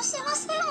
殺せませんわ。